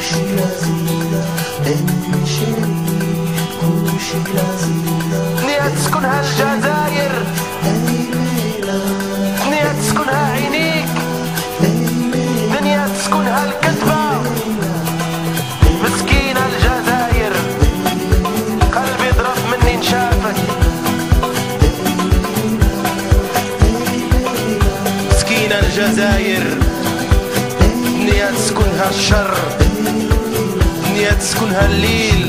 She does either, and she الدنيا تسكنها الشر الدنيا تسكنها الليل.